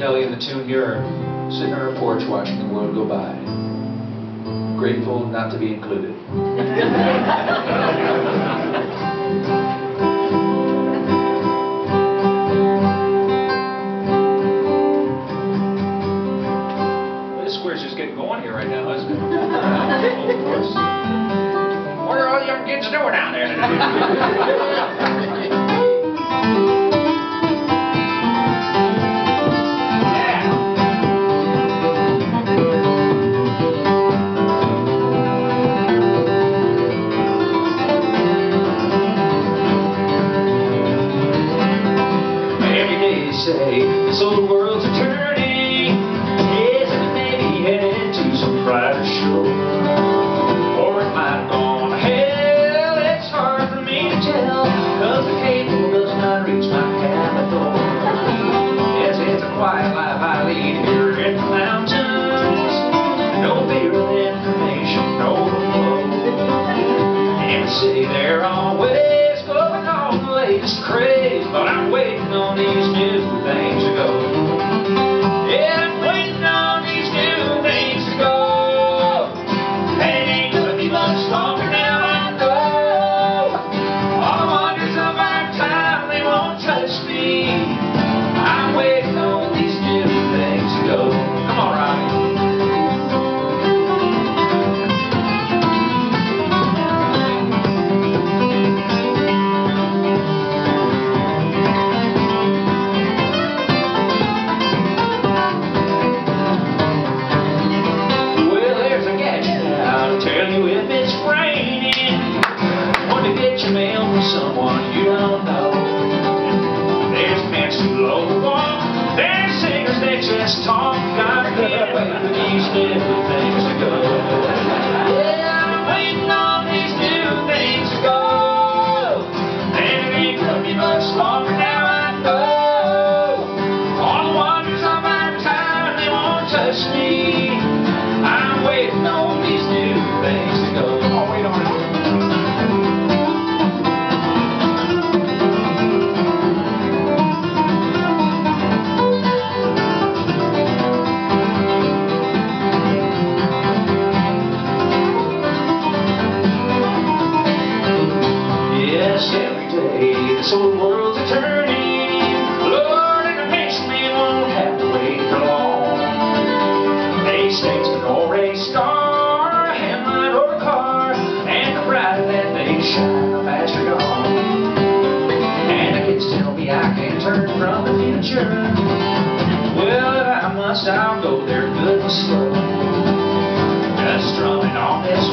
Kelly and the tune here are sitting on our porch watching the world go by. Grateful not to be included. This square's just getting going here right now, isn't it? What are all the young kids doing down there say this old world's turning. Yes, it may be headed to some brighter shore. Or it might have gone to hell. It's hard for me to tell, 'cause the cable does not reach my cabin door. Yes, it's a quiet life I lead here in the mountains. No fear of information, no flow. And they say they're always the but I'm waiting on these new things to go. Men who blow the wall. Singers that just talk. I can't wait for day, this whole world's a turning. Lord, and it makes me won't have to wait for long. A state's been or a star, a hamlet or a car, and the brighter that they shine, the faster gone. And the kids tell me I can't turn from the future. Well, if I must, I'll go there good and slow. Just drumming on this